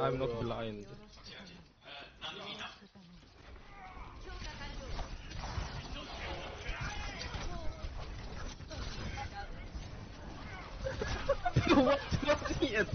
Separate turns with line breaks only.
I'm not blind. what? What? Yes.